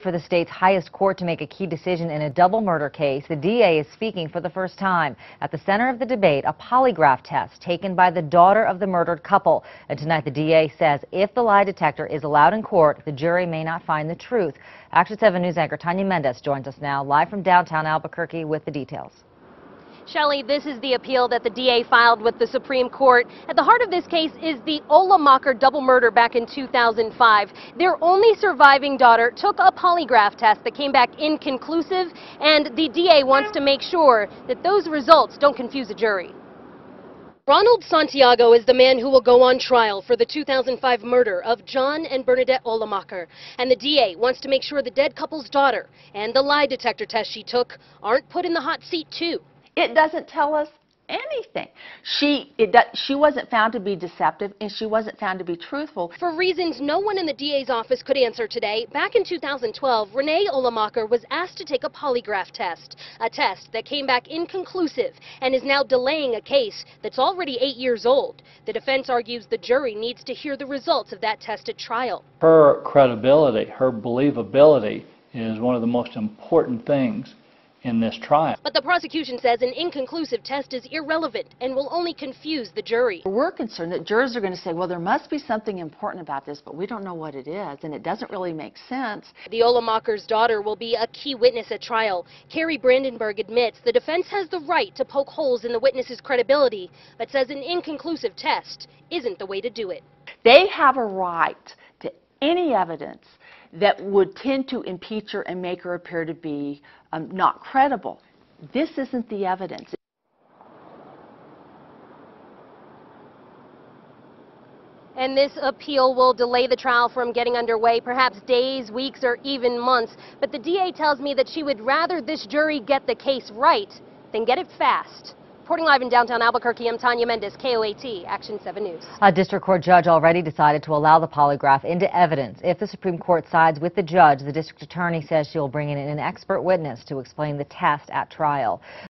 For the state's highest court to make a key decision in a double murder case, the DA is speaking for the first time. At the center of the debate, a polygraph test taken by the daughter of the murdered couple. And tonight, the DA says if the lie detector is allowed in court, the jury may not find the truth. Action 7 News anchor Tanya Mendez joins us now, live from downtown Albuquerque, with the details. Shelley, this is the appeal that the DA filed with the Supreme Court. At the heart of this case is the Olamacher double murder back in 2005. Their only surviving daughter took a polygraph test that came back inconclusive, and the DA wants to make sure that those results don't confuse a jury. Ronald Santiago is the man who will go on trial for the 2005 murder of John and Bernadette Olamacher. And the DA wants to make sure the dead couple's daughter and the lie detector test she took aren't put in the hot seat, too. It doesn't tell us anything. She it she wasn't found to be deceptive and she wasn't found to be truthful. For reasons no one in the DA's office could answer today, back in 2012, Renee Olamacher was asked to take a polygraph test, a test that came back inconclusive and is now delaying a case that's already eight years old. The defense argues the jury needs to hear the results of that test at trial. Her credibility, her believability is one of the most important things in this trial. But the prosecution says an inconclusive test is irrelevant and will only confuse the jury. We're concerned that jurors are going to say, well, there must be something important about this, but we don't know what it is, and it doesn't really make sense. The Olamacher's daughter will be a key witness at trial. Kari Brandenburg admits the defense has the right to poke holes in the witness's credibility, but says an inconclusive test isn't the way to do it. They have a right to any evidence that would tend to impeach her and make her appear to be um, not credible. This isn't the evidence. And this appeal will delay the trial from getting underway, perhaps days, weeks, or even months. But the DA tells me that she would rather this jury get the case right than get it fast. Reporting live in downtown Albuquerque, I'm Tanya Mendez, KOAT, Action 7 News. A district court judge already decided to allow the polygraph into evidence. If the Supreme Court sides with the judge, the district attorney says she'll bring in an expert witness to explain the test at trial.